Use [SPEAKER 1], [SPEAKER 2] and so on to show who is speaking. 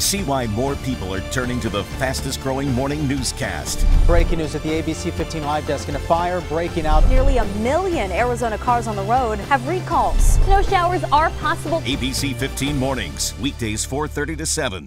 [SPEAKER 1] See why more people are turning to the fastest growing morning newscast.
[SPEAKER 2] Breaking news at the ABC 15 Live Desk In a fire breaking out.
[SPEAKER 3] Nearly a million Arizona cars on the road have recalls. Snow showers are possible.
[SPEAKER 1] ABC 15 mornings, weekdays 4:30 to 7.